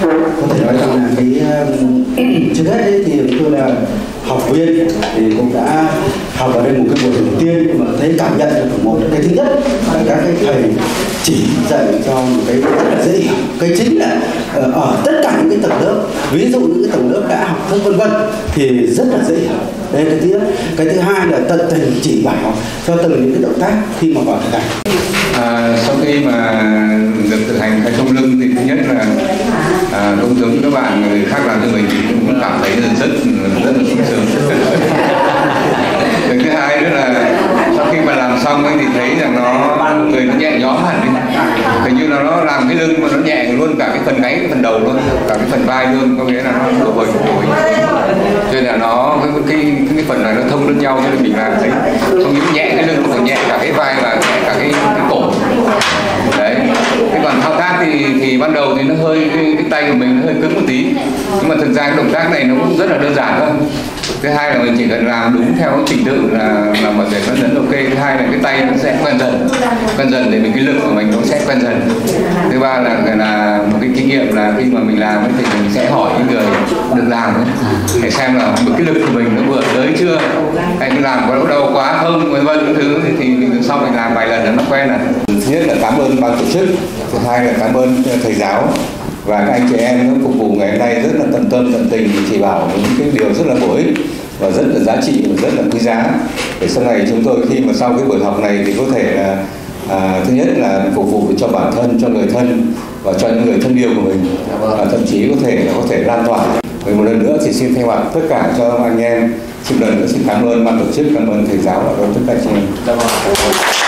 có thể nói rằng là cái trước hết ấy, thì tôi là học viên thì cũng đã học ở đây một cái buổi đầu tiên mà thấy cảm nhận được một cái thứ nhất là các cái thầy chỉ dạy cho một cái rất là dễ hiểu cái chính là ở tất cả những cái tầng lớp ví dụ những cái tầng lớp đã học thức vân vân thì rất là dễ hiểu đấy cái thứ nhất cái thứ hai là tận tình chỉ bảo cho từng những cái động tác khi mà vào thực hành À, sau khi mà được thực hành khai công lực thì thứ nhất là à, cũng giống các bạn người khác làm cho mình cũng cảm thấy rất rất rất là sung sướng. Cái thứ hai nữa là sau khi mà làm xong ấy thì thấy rằng nó người nó nhẹ nhõm hẳn đi. Hình như là nó làm cái lưng mà nó nhẹ luôn cả cái phần gáy cái phần đầu luôn cả cái phần vai luôn có nghĩa là nó đổ hồi đổ hồi. Cho nên là nó cái, cái, cái phần này nó thông lẫn nhau cho nên mình làm thấy không những nhẹ cái lưng mà còn nhẹ cả cái vai và nhẹ cả cái, cái cổ đấy cái còn thao tác thì thì ban đầu thì nó hơi cái, cái tay của mình nó hơi cứng một tí. Nhưng mà thực ra cái động tác này nó cũng rất là đơn giản thôi. Thứ hai là mình chỉ cần làm đúng theo trình tự là là mọi việc nó dần ok. Thứ hai là cái tay nó sẽ quen dần quen dần thì mình cái lực của mình nó sẽ quen dần. Thứ ba là là một cái kinh nghiệm là khi mà mình làm ấy, thì mình sẽ hỏi những người được làm ấy, để xem là một cái lực của mình nó vừa tới chưa hay làm có đâu quá không vân vân thứ. Thì sau mình làm vài lần là nó quen rồi. Thứ nhất là cảm ơn ban tổ chức. Thứ hai là cảm ơn thầy giáo. Và các anh chị em nó phục vụ ngày hôm nay rất là tận tâm tận tình. Chỉ bảo những cái điều rất là bổ ích và rất là giá trị và rất là quý giá. Để sau này chúng tôi khi mà sau cái buổi học này thì có thể là à, thứ nhất là phục vụ cho bản thân cho người thân và cho những người thân yêu của mình. Và thậm chí có thể là có thể lan tỏa và một lần nữa thì xin thay mặt tất cả cho anh em, xin lần nữa xin cảm ơn ban tổ chức, cảm ơn thầy giáo và tất cả chị em. Dạ vâng.